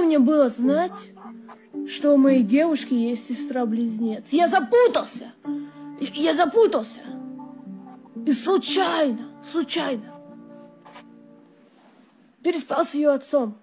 Откуда мне было знать, что у моей девушки есть сестра-близнец? Я запутался! Я запутался! И случайно, случайно переспал с ее отцом.